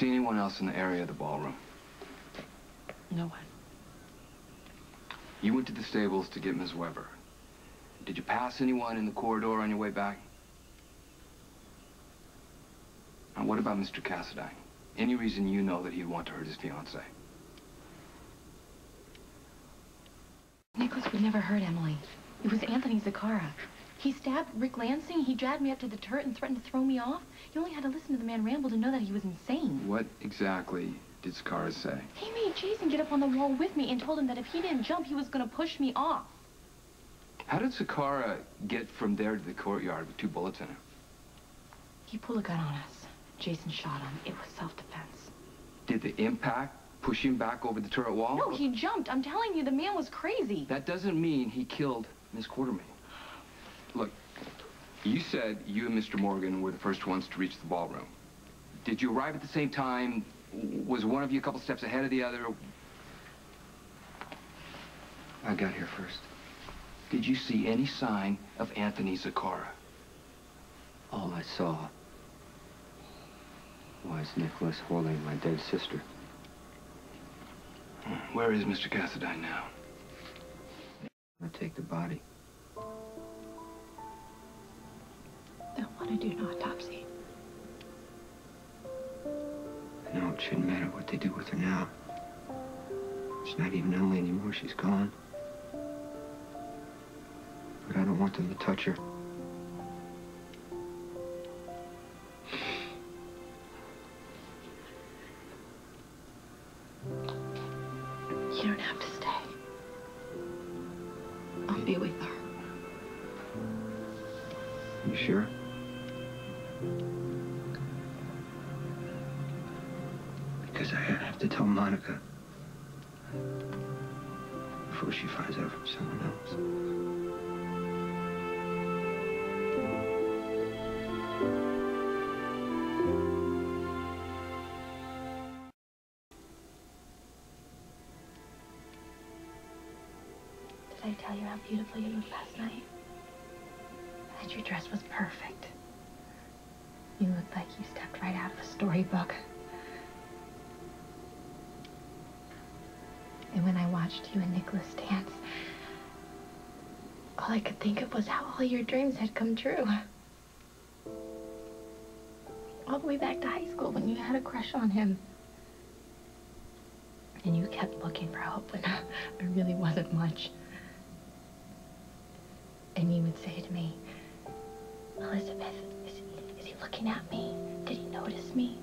see anyone else in the area of the ballroom? No one. You went to the stables to get Ms. Webber. Did you pass anyone in the corridor on your way back? And what about Mr. Cassadine? Any reason you know that he'd want to hurt his fiancée? Nicholas would never hurt Emily. It was Anthony Zacchara. He stabbed Rick Lansing, he dragged me up to the turret and threatened to throw me off. You only had to listen to the man ramble to know that he was insane. What exactly did Zacchara say? He made Jason get up on the wall with me and told him that if he didn't jump, he was going to push me off. How did Zacchara get from there to the courtyard with two bullets in him? He pulled a gun on us. Jason shot him. It was self-defense. Did the impact push him back over the turret wall? No, he jumped. I'm telling you, the man was crazy. That doesn't mean he killed Miss Quartermaine. Look, you said you and Mr. Morgan were the first ones to reach the ballroom. Did you arrive at the same time? Was one of you a couple steps ahead of the other? I got here first. Did you see any sign of Anthony Zacchara? All I saw was Nicholas holding my dead sister. Where is Mr. Cassadine now? I take the body. They'll want to do an autopsy. No, it shouldn't matter what they do with her now. She's not even Emily anymore. She's gone. But I don't want them to touch her. You don't have to stay. I'll be with her. You sure? Tell Monica before she finds out from someone else. Did I tell you how beautiful you looked last night? That your dress was perfect. You looked like you stepped right out of a storybook. And when I watched you and Nicholas dance, all I could think of was how all your dreams had come true. All the way back to high school when you had a crush on him. And you kept looking for help when there really wasn't much. And you would say to me, Elizabeth, is, is he looking at me? Did he notice me?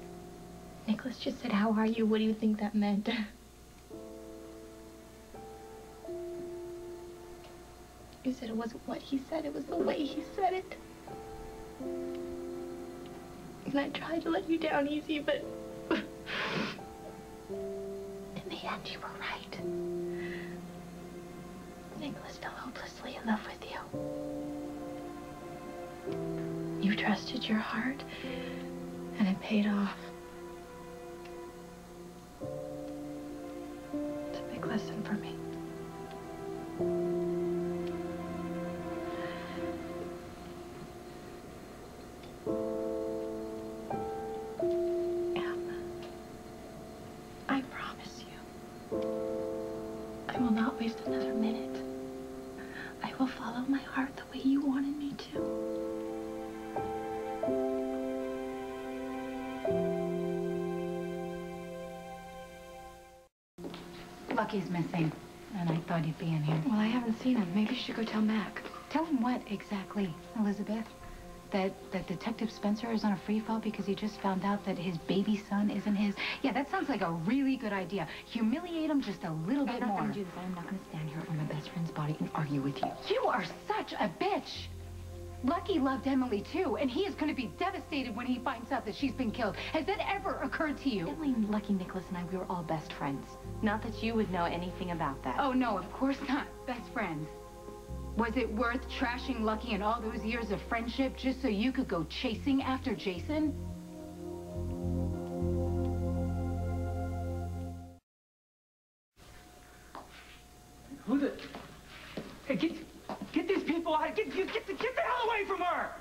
Nicholas just said, how are you? What do you think that meant? You said it wasn't what he said, it was the way he said it. And I tried to let you down easy, but... In the end, you were right. Nicholas fell hopelessly in love with you. You trusted your heart, and it paid off. Lucky's missing, and I thought he'd be in here. Well, I haven't seen him. Maybe you should go tell Mac. Tell him what exactly, Elizabeth? That that Detective Spencer is on a free fall because he just found out that his baby son isn't his. Yeah, that sounds like a really good idea. Humiliate him just a little I'm bit not more. gonna do this. I'm not gonna stand here on my best friend's body and argue with you. You are such a bitch. Lucky loved Emily too, and he is going to be devastated when he finds out that she's been killed. Has that ever occurred to you? Emily, Lucky, Nicholas, and I, we were all best friends. Not that you would know anything about that. Oh, no, of course not. Best friends. Was it worth trashing Lucky and all those years of friendship just so you could go chasing after Jason? Who the... Hey, get, get these people out. Get, get, get, the, get the hell away from her!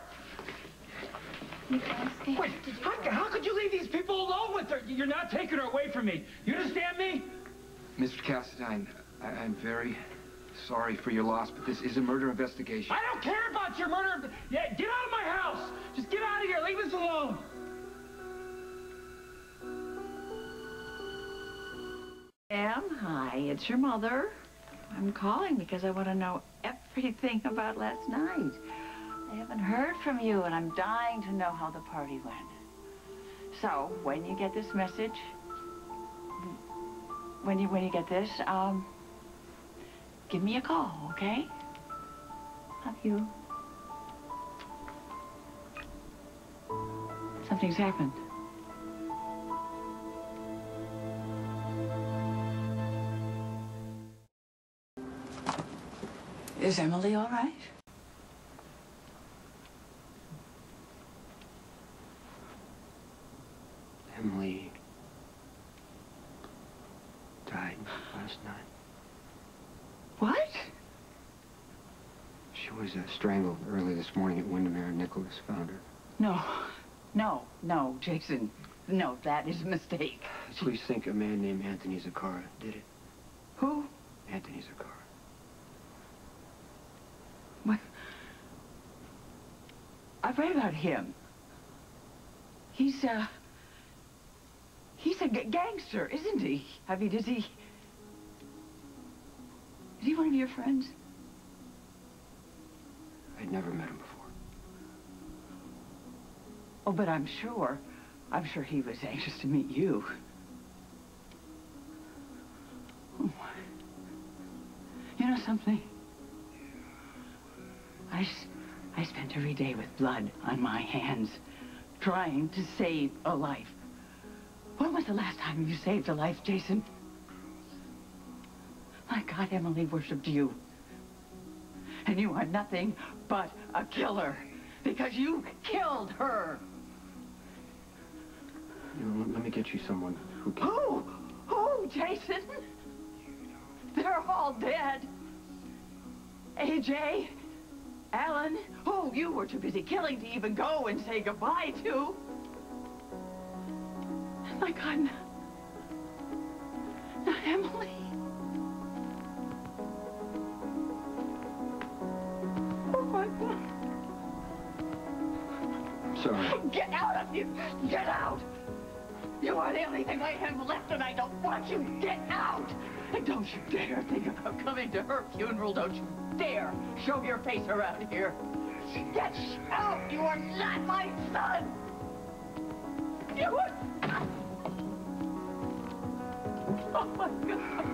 Nicholas, hey, Wait, did you... how, how could you leave these people alone with her? You're not taking her away from me. You understand me? Mr. Cassadine, I I'm very sorry for your loss, but this is a murder investigation. I don't care about your murder. Yeah, get out of my house. Just get out of here. Leave us alone. Sam, hi, it's your mother. I'm calling because I want to know everything about last night. I haven't heard from you, and I'm dying to know how the party went. So, when you get this message, when you when you get this, um, give me a call, okay? Love you. Something's happened. Is Emily all right? Emily died last night. What? She was uh, strangled early this morning at Wyndemere. Nicholas found her. No, no, no, Jason. No, that is a mistake. Police think a man named Anthony Zacchara did it. Who? Anthony Zacchara. What? I've read about him. He's, uh... He's a gangster, isn't he? I mean, is he... Is he one of your friends? I'd never met him before. Oh, but I'm sure, I'm sure he was anxious to meet you. Oh, you know something? I, s- I spent every day with blood on my hands, trying to save a life. When was the last time you saved a life, Jason? My God, Emily worshipped you. And you are nothing but a killer. Because you killed her. You know, let, me get you someone who can... Who? Who, Jason? They're all dead. AJ, Alan, who you were too busy killing to even go and say goodbye to. My God, not, not Emily. Oh, my God. I'm sorry. Get out of here! Get out! You are the only thing I have left, and I don't want you. Get out! And don't you dare think about coming to her funeral. Don't you dare show your face around here. Get out! You are not my son! You are... Oh, my God.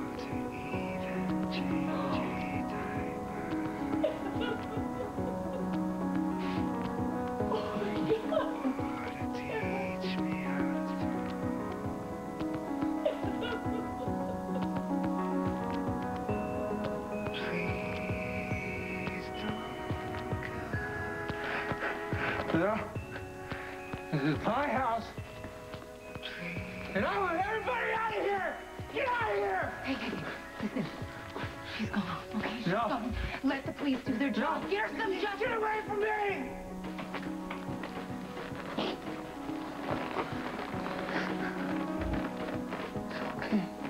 This is my house. And I want everybody out of here! Get out of here! Hey, hey, hey, listen. She's gone, okay? She's No. gone. Let the police do their job. Get her some justice. Get away from me! Emily,